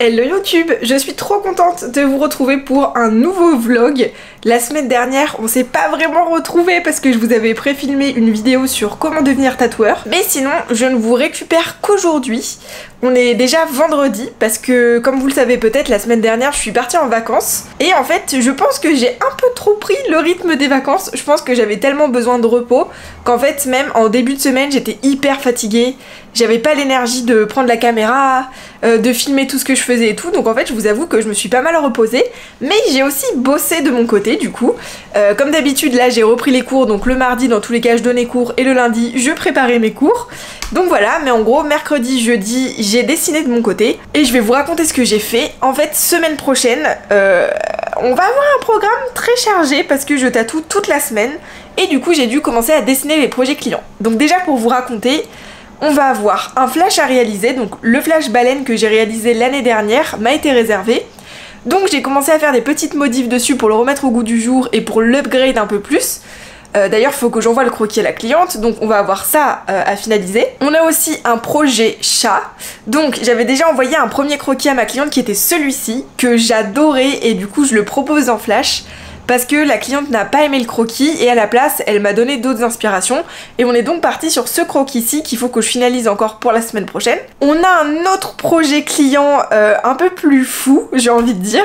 Hello YouTube, je suis trop contente de vous retrouver pour un nouveau vlog. La semaine dernière, on s'est pas vraiment retrouvés parce que je vous avais préfilmé une vidéo sur comment devenir tatoueur. Mais sinon, je ne vous récupère qu'aujourd'hui. On est déjà vendredi parce que, comme vous le savez peut-être, la semaine dernière, je suis partie en vacances. Et en fait, je pense que j'ai un peu trop pris le rythme des vacances. Je pense que j'avais tellement besoin de repos qu'en fait, même en début de semaine, j'étais hyper fatiguée. J'avais pas l'énergie de prendre la caméra, euh, de filmer tout ce que je faisais et tout. Donc en fait, je vous avoue que je me suis pas mal reposée. Mais j'ai aussi bossé de mon côté, du coup. Euh, comme d'habitude, là, j'ai repris les cours. Donc le mardi, dans tous les cas, je donnais cours. Et le lundi, je préparais mes cours. Donc voilà, mais en gros, mercredi, jeudi, j'ai dessiné de mon côté. Et je vais vous raconter ce que j'ai fait. En fait, semaine prochaine, euh, on va avoir un programme très chargé parce que je tatoue toute la semaine. Et du coup, j'ai dû commencer à dessiner les projets clients. Donc déjà, pour vous raconter on va avoir un flash à réaliser. Donc le flash baleine que j'ai réalisé l'année dernière m'a été réservé. Donc j'ai commencé à faire des petites modifs dessus pour le remettre au goût du jour et pour l'upgrade un peu plus. Euh, d'ailleurs, il faut que j'envoie le croquis à la cliente, donc on va avoir ça euh, à finaliser. On a aussi un projet chat. Donc j'avais déjà envoyé un premier croquis à ma cliente qui était celui-ci, que j'adorais et du coup je le propose en flash parce que la cliente n'a pas aimé le croquis et à la place elle m'a donné d'autres inspirations et on est donc parti sur ce croquis-ci qu'il faut que je finalise encore pour la semaine prochaine. On a un autre projet client euh, un peu plus fou j'ai envie de dire,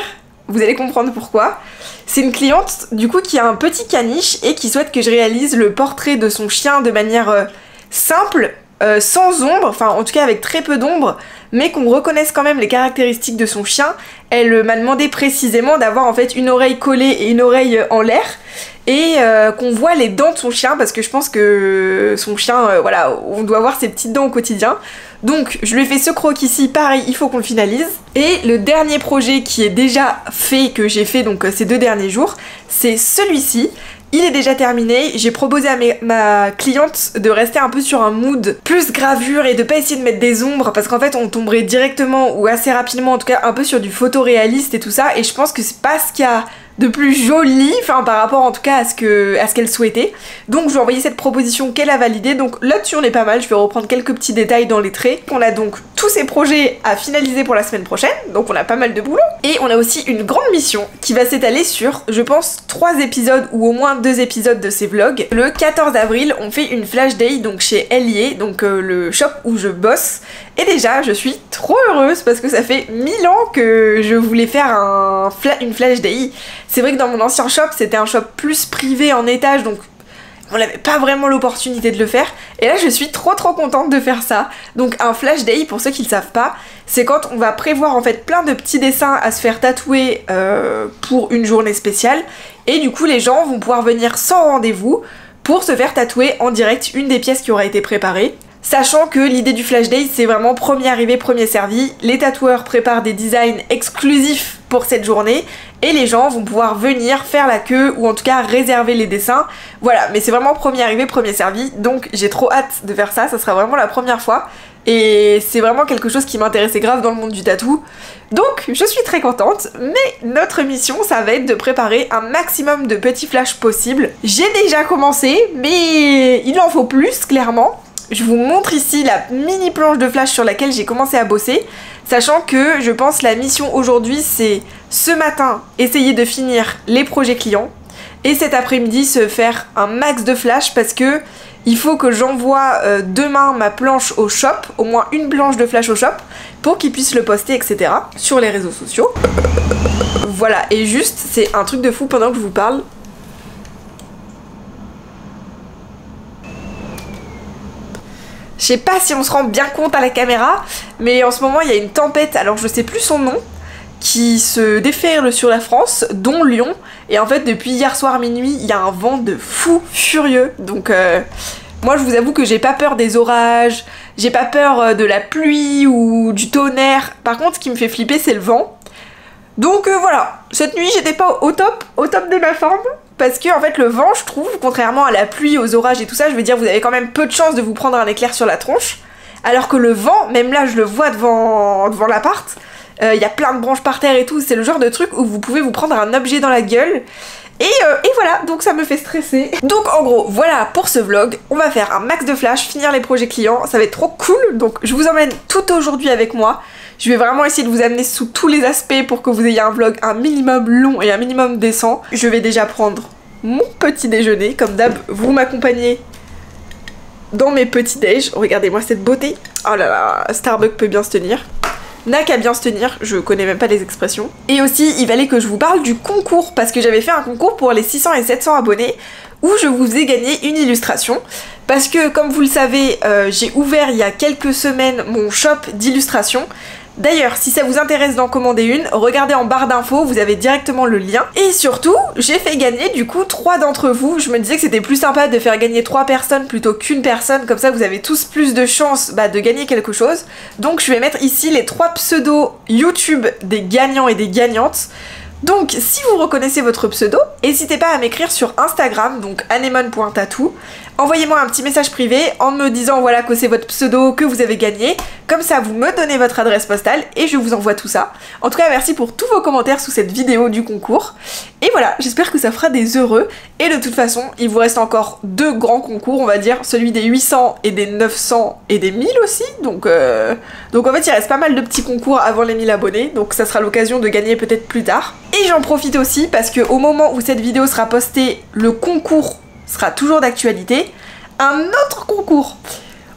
vous allez comprendre pourquoi. C'est une cliente du coup qui a un petit caniche et qui souhaite que je réalise le portrait de son chien de manière euh, simple euh, sans ombre, enfin en tout cas avec très peu d'ombre, mais qu'on reconnaisse quand même les caractéristiques de son chien. Elle m'a demandé précisément d'avoir en fait une oreille collée et une oreille en l'air et euh, qu'on voit les dents de son chien parce que je pense que son chien, euh, voilà, on doit voir ses petites dents au quotidien. Donc je lui ai fait ce croquis ici, pareil, il faut qu'on le finalise. Et le dernier projet qui est déjà fait, que j'ai fait donc ces deux derniers jours, c'est celui-ci. Il est déjà terminé, j'ai proposé à ma cliente de rester un peu sur un mood plus gravure et de pas essayer de mettre des ombres parce qu'en fait on tomberait directement ou assez rapidement en tout cas un peu sur du photoréaliste et tout ça. Et je pense que c'est pas ce qu'il y a de plus joli, enfin par rapport en tout cas à ce que à ce qu'elle souhaitait. Donc je lui ai envoyé cette proposition qu'elle a validée. Donc là-dessus on est pas mal, je vais reprendre quelques petits détails dans les traits. On a donc tous ces projets à finaliser pour la semaine prochaine, donc on a pas mal de boulot. Et on a aussi une grande mission qui va s'étaler sur, je pense, trois épisodes ou au moins deux épisodes de ces vlogs. Le 14 avril, on fait une flash day donc chez Ellier, donc euh, le shop où je bosse. Et déjà, je suis trop heureuse parce que ça fait mille ans que je voulais faire un une flash day. C'est vrai que dans mon ancien shop, c'était un shop plus privé en étage, donc on n'avait pas vraiment l'opportunité de le faire. Et là, je suis trop trop contente de faire ça. Donc un flash day, pour ceux qui ne savent pas, c'est quand on va prévoir en fait plein de petits dessins à se faire tatouer euh, pour une journée spéciale. Et du coup, les gens vont pouvoir venir sans rendez-vous pour se faire tatouer en direct une des pièces qui aura été préparée. Sachant que l'idée du Flash Day, c'est vraiment premier arrivé, premier servi. Les tatoueurs préparent des designs exclusifs pour cette journée et les gens vont pouvoir venir faire la queue ou en tout cas réserver les dessins. Voilà, mais c'est vraiment premier arrivé, premier servi. Donc j'ai trop hâte de faire ça, ça sera vraiment la première fois. Et c'est vraiment quelque chose qui m'intéressait grave dans le monde du tatou. Donc je suis très contente, mais notre mission ça va être de préparer un maximum de petits flashs possibles. J'ai déjà commencé, mais il en faut plus clairement. Je vous montre ici la mini planche de flash sur laquelle j'ai commencé à bosser, sachant que je pense la mission aujourd'hui c'est ce matin essayer de finir les projets clients et cet après-midi se faire un max de flash parce que il faut que j'envoie euh, demain ma planche au shop, au moins une planche de flash au shop, pour qu'ils puissent le poster, etc. sur les réseaux sociaux. Voilà, et juste, c'est un truc de fou pendant que je vous parle, Je sais pas si on se rend bien compte à la caméra, mais en ce moment il y a une tempête, alors je sais plus son nom, qui se déferle sur la France, dont Lyon. Et en fait, depuis hier soir minuit, il y a un vent de fou furieux. Donc, euh, moi, je vous avoue que j'ai pas peur des orages, j'ai pas peur euh, de la pluie ou du tonnerre. Par contre, ce qui me fait flipper, c'est le vent. Donc euh, voilà, cette nuit, j'étais pas au top, au top de ma forme parce que en fait le vent je trouve contrairement à la pluie aux orages et tout ça je veux dire vous avez quand même peu de chance de vous prendre un éclair sur la tronche alors que le vent même là je le vois devant devant l'appart il euh, y a plein de branches par terre et tout c'est le genre de truc où vous pouvez vous prendre un objet dans la gueule Et, euh, et, voilà, donc ça me fait stresser. Donc en gros, voilà pour ce vlog. On va faire un max de flash, finir les projets clients, ça va être trop cool. Donc je vous emmène tout aujourd'hui avec moi. Je vais vraiment essayer de vous amener sous tous les aspects pour que vous ayez un vlog un minimum long et un minimum décent. Je vais déjà prendre mon petit déjeuner. Comme d'hab, vous m'accompagnez dans mes petits déj. Regardez-moi cette beauté. Oh là là, Starbucks peut bien se tenir. N'a qu'à bien se tenir, je connais même pas les expressions. Et aussi, il fallait que je vous parle du concours, parce que j'avais fait un concours pour les 600 et 700 abonnés, où je vous ai gagné une illustration. Parce que, comme vous le savez, euh, j'ai ouvert il y a quelques semaines mon shop d'illustration. D'ailleurs, si ça vous intéresse d'en commander une, regardez en barre d'infos, vous avez directement le lien. Et surtout, j'ai fait gagner du coup trois d'entre vous. Je me disais que c'était plus sympa de faire gagner trois personnes plutôt qu'une personne, comme ça vous avez tous plus de chances bah, de gagner quelque chose. Donc je vais mettre ici les trois pseudos YouTube des gagnants et des gagnantes. Donc, si vous reconnaissez votre pseudo, n'hésitez pas à m'écrire sur Instagram, donc anemone.tatou. Envoyez-moi un petit message privé en me disant voilà que c'est votre pseudo, que vous avez gagné. Comme ça, vous me donnez votre adresse postale et je vous envoie tout ça. En tout cas, merci pour tous vos commentaires sous cette vidéo du concours. Et voilà, j'espère que ça fera des heureux. Et de toute façon, il vous reste encore deux grands concours, on va dire, celui des 800 et des 900 et des 1000 aussi. Donc, euh, donc en fait, il reste pas mal de petits concours avant les 1000 abonnés. Donc ça sera l'occasion de gagner peut-être plus tard. Et j'en profite aussi parce que au moment où cette vidéo sera postée, le concours sera toujours d'actualité. Un autre concours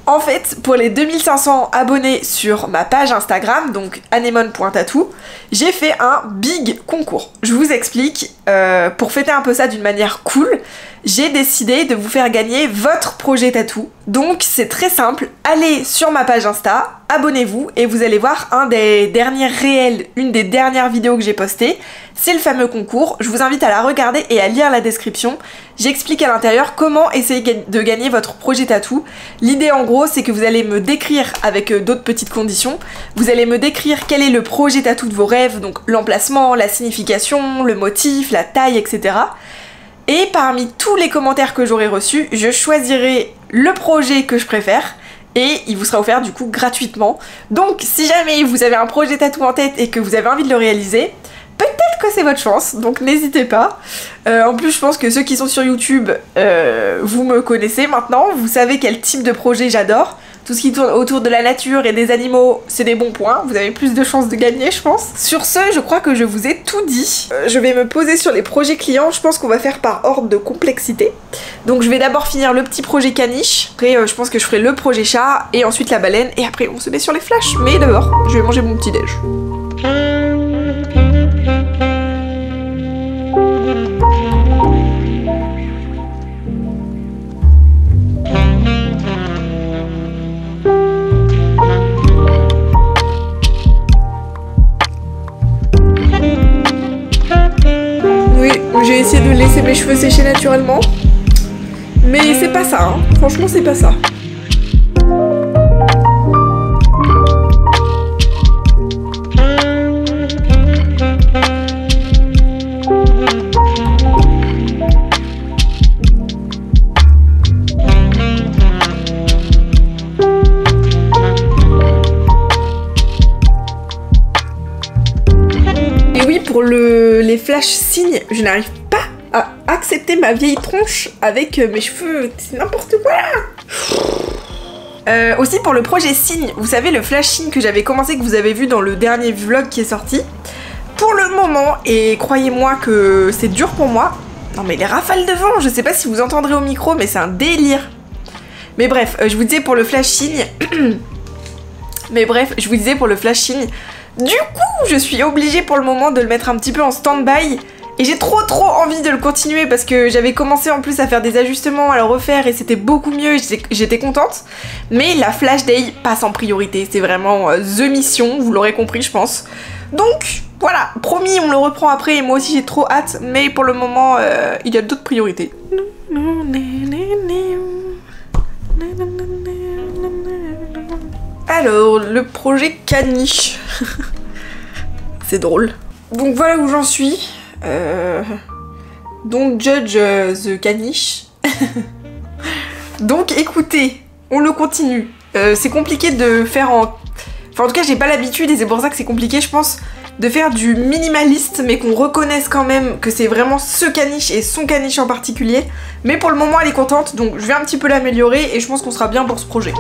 en fait, pour les 2500 abonnés sur ma page Instagram, donc anemone.tatou, j'ai fait un big concours. Je vous explique, euh, pour fêter un peu ça d'une manière cool, j'ai décidé de vous faire gagner votre projet tatou. Donc c'est très simple, allez sur ma page Insta, abonnez-vous et vous allez voir un des derniers réels, une des dernières vidéos que j'ai postées. C'est le fameux concours, je vous invite à la regarder et à lire la description. J'explique à l'intérieur comment essayer de gagner votre projet tatou. L'idée en gros c'est que vous allez me décrire avec euh, d'autres petites conditions, vous allez me décrire quel est le projet tatou de vos rêves, donc l'emplacement, la signification, le motif, la taille, etc. Et parmi tous les commentaires que j'aurai reçus, je choisirai le projet que je préfère et il vous sera offert du coup gratuitement. Donc si jamais vous avez un projet tatou en tête et que vous avez envie de le réaliser, peut-être que c'est votre chance, donc n'hésitez pas. Euh, en plus, je pense que ceux qui sont sur YouTube, euh, vous me connaissez maintenant, vous savez quel type de projet j'adore tout ce qui tourne autour de la nature et des animaux, c'est des bons points. Vous avez plus de chances de gagner, je pense. Sur ce, je crois que je vous ai tout dit. Euh, je vais me poser sur les projets clients. Je pense qu'on va faire par ordre de complexité. Donc je vais d'abord finir le petit projet caniche. Après, euh, je pense que je ferai le projet chat et ensuite la baleine. Et après, on se met sur les flashs. Mais d'abord, je vais manger mon petit déj. Laisser mes cheveux sécher naturellement. Mais c'est pas ça, hein. franchement c'est pas ça. Et oui, pour le, les flash signes, je n'arrive ma vieille tronche avec euh, mes cheveux. C'est n'importe quoi euh, aussi pour le projet signe, vous savez le flash signe que j'avais commencé, que vous avez vu dans le dernier vlog qui est sorti. Pour le moment, et croyez-moi que c'est dur pour moi, non mais les rafales de vent, je sais pas si vous entendrez au micro, mais c'est un délire. Mais bref, euh, je vous disais pour le flash signe, mais bref, je vous disais pour le flash signe, du coup, je suis obligée pour le moment de le mettre un petit peu en stand-by et j'ai trop trop envie de le continuer parce que j'avais commencé en plus à faire des ajustements, à le refaire et c'était beaucoup mieux et j'étais contente. Mais la Flash Day passe en priorité, c'est vraiment euh, The Mission, vous l'aurez compris je pense. Donc voilà, promis on le reprend après et moi aussi j'ai trop hâte, mais pour le moment euh, il y a d'autres priorités. Alors, le projet caniche. c'est drôle. Donc voilà où j'en suis. Euh, don't judge euh, the caniche. Donc écoutez, on le continue. Euh, c'est compliqué de faire en... Enfin en tout cas j'ai pas l'habitude et c'est pour ça que c'est compliqué je pense de faire du minimaliste mais qu'on reconnaisse quand même que c'est vraiment ce caniche et son caniche en particulier. Mais pour le moment elle est contente donc je vais un petit peu l'améliorer et je pense qu'on sera bien pour ce projet.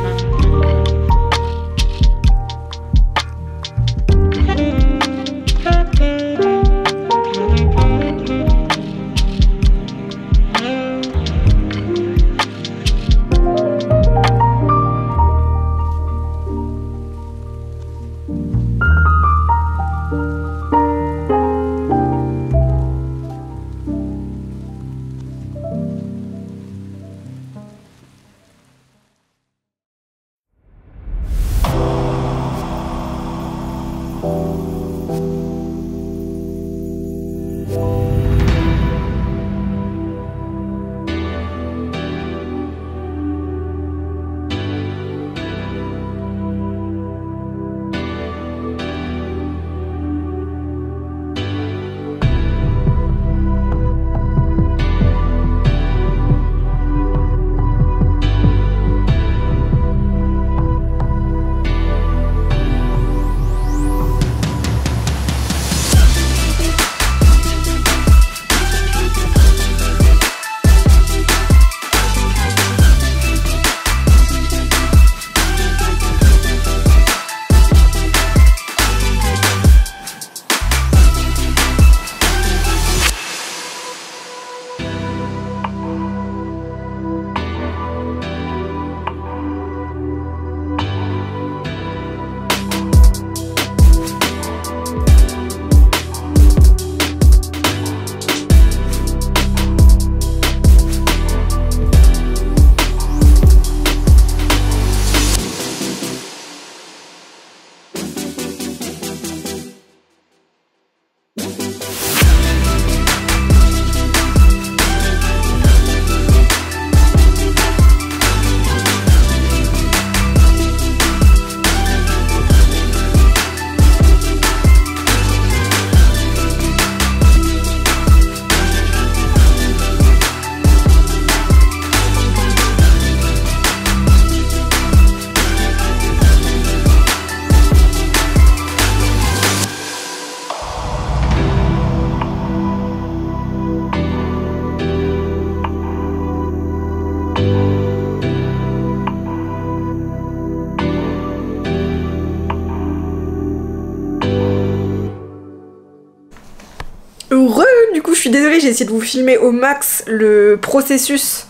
J'ai essayé de vous filmer au max le processus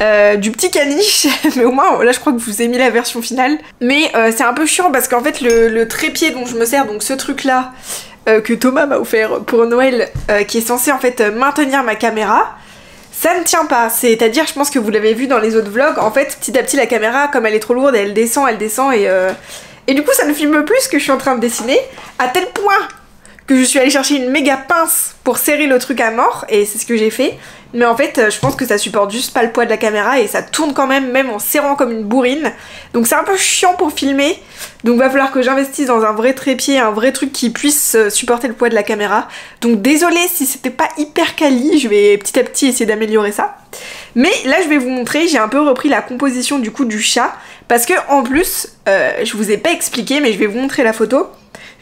euh, du petit caniche, mais au moins là je crois que vous ai mis la version finale. Mais euh, c'est un peu chiant parce qu'en fait le, trépied dont je me sers, donc ce truc là euh, que Thomas m'a offert pour Noël, qui est censé en fait maintenir ma caméra, ça ne tient pas. C'est-à-dire, je pense que vous l'avez vu dans les autres vlogs, en fait petit à petit la caméra, comme elle est trop lourde, elle descend, elle descend et... Et du coup ça ne filme plus ce que je suis en train de dessiner, à tel point que je suis allée chercher une méga pince pour serrer le truc à mort, et c'est ce que j'ai fait. Mais en fait, euh, je pense que ça supporte juste pas le poids de la caméra et ça tourne quand même, même en serrant comme une bourrine. Donc c'est un peu chiant pour filmer. Donc va falloir que j'investisse dans un vrai trépied, un vrai truc qui puisse euh, supporter le poids de la caméra. Donc désolé si c'était pas hyper quali, je vais petit à petit essayer d'améliorer ça. Mais là je vais vous montrer, j'ai un peu repris la composition du coup du chat. Parce que en plus, euh, je vous ai pas expliqué, mais je vais vous montrer la photo.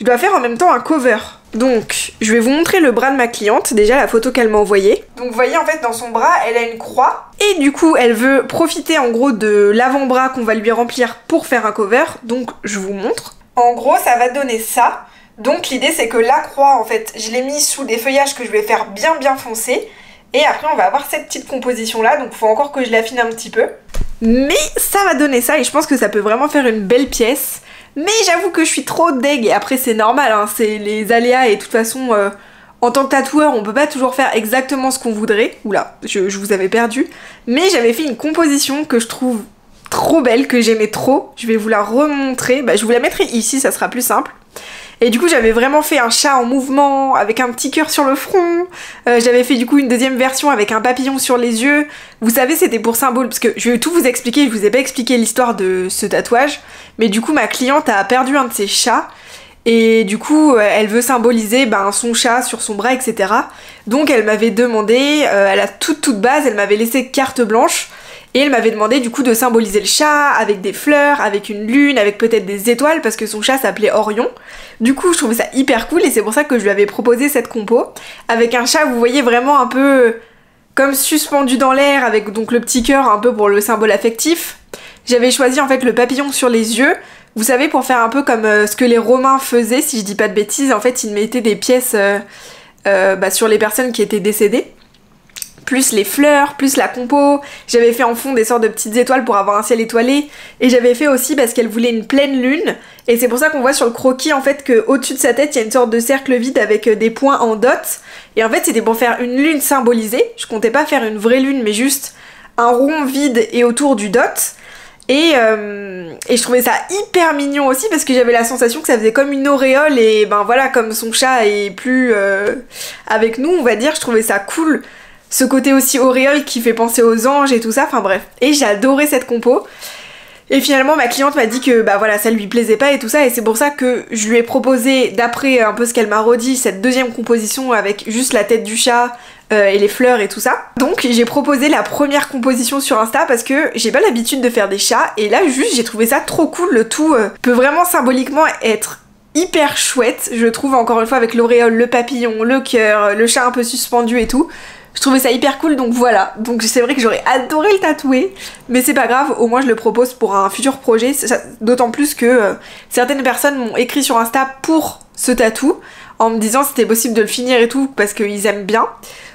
Je dois faire en même temps un cover. Donc, je vais vous montrer le bras de ma cliente, déjà la photo qu'elle m'a envoyée. Donc, vous voyez, en fait, dans son bras, elle a une croix. Et du coup, elle veut profiter, en gros, de l'avant-bras qu'on va lui remplir pour faire un cover. Donc, je vous montre. En gros, ça va donner ça. Donc, l'idée, c'est que la croix, en fait, je l'ai mis sous des feuillages que je vais faire bien, bien foncés. Et après, on va avoir cette petite composition-là. Donc, il faut encore que je l'affine un petit peu. Mais ça va donner ça et je pense que ça peut vraiment faire une belle pièce. Mais j'avoue que je suis trop deg et après c'est normal, hein, c'est les aléas et de toute façon euh, en tant que tatoueur on peut pas toujours faire exactement ce qu'on voudrait. Oula, je, je vous avais perdu. Mais j'avais fait une composition que je trouve trop belle, que j'aimais trop. Je vais vous la remontrer, bah, je vous la mettrai ici, ça sera plus simple. Et du coup, j'avais vraiment fait un chat en mouvement avec un petit cœur sur le front. Euh, j'avais fait du coup une deuxième version avec un papillon sur les yeux. Vous savez, c'était pour symbole parce que je vais tout vous expliquer. Je vous ai pas expliqué l'histoire de ce tatouage, mais du coup, ma cliente a perdu un de ses chats. Et du coup, euh, elle veut symboliser ben, son chat sur son bras, etc. Donc elle m'avait demandé, euh, à la toute toute base, elle m'avait laissé carte blanche Et elle m'avait demandé du coup de symboliser le chat avec des fleurs, avec une lune, avec peut-être des étoiles parce que son chat s'appelait Orion. Du coup, je trouvais ça hyper cool et c'est pour ça que je lui avais proposé cette compo. Avec un chat, vous voyez vraiment un peu comme suspendu dans l'air avec donc le petit cœur un peu pour le symbole affectif. J'avais choisi en fait le papillon sur les yeux. Vous savez, pour faire un peu comme euh, ce que les Romains faisaient, si je dis pas de bêtises, en fait, ils mettaient des pièces euh, euh, bah, sur les personnes qui étaient décédées plus les fleurs, plus la compo. J'avais fait en fond des sortes de petites étoiles pour avoir un ciel étoilé. Et j'avais fait aussi parce qu'elle voulait une pleine lune. Et c'est pour ça qu'on voit sur le croquis en fait qu'au dessus de sa tête il y a une sorte de cercle vide avec euh, des points en dot. Et en fait c'était pour faire une lune symbolisée. Je comptais pas faire une vraie lune mais juste un rond vide et autour du dot. Et, euh, et, je trouvais ça hyper mignon aussi parce que j'avais la sensation que ça faisait comme une auréole et ben voilà comme son chat est plus euh, avec nous on va dire je trouvais ça cool ce côté aussi auréole qui fait penser aux anges et tout ça, enfin bref. Et j'ai adoré cette compo. Et finalement, ma cliente m'a dit que bah voilà, ça lui plaisait pas et tout ça, et c'est pour ça que je lui ai proposé, d'après un peu ce qu'elle m'a redit, cette deuxième composition avec juste la tête du chat euh, et les fleurs et tout ça. Donc j'ai proposé la première composition sur Insta parce que j'ai pas l'habitude de faire des chats, et là juste j'ai trouvé ça trop cool, le tout euh, peut vraiment symboliquement être hyper chouette, je trouve encore une fois avec l'auréole, le papillon, le cœur, le chat un peu suspendu et tout. Je trouvais ça hyper cool, donc voilà. Donc c'est vrai que j'aurais adoré le tatouer, mais c'est pas grave, au moins je le propose pour un futur projet. D'autant plus que euh, certaines personnes m'ont écrit sur Insta pour ce tatou, en me disant c'était possible de le finir et tout, parce qu'ils aiment bien.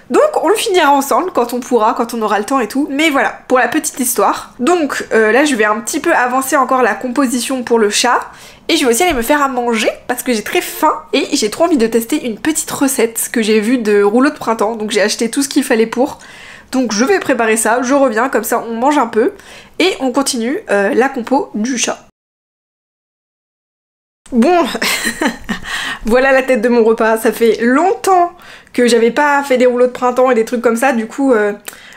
Donc on le finira ensemble quand on pourra, quand on aura le temps et tout. Mais voilà, pour la petite histoire. Donc euh, là je vais un petit peu avancer encore la composition pour le chat. Et je vais aussi aller me faire à manger parce que j'ai très faim et j'ai trop envie de tester une petite recette que j'ai vue de rouleau de printemps. Donc j'ai acheté tout ce qu'il fallait pour. Donc je vais préparer ça, je reviens, comme ça on mange un peu et on continue euh, la compo du chat. Bon, voilà la tête de mon repas. Ça fait longtemps que j'avais pas fait des rouleaux de printemps et des trucs comme ça. Du coup, euh,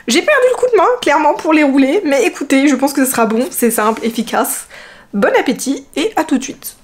j'ai perdu le coup de main, clairement, pour les rouler. Mais écoutez, je pense que ce sera bon, c'est simple, efficace. Bon appétit et à tout de suite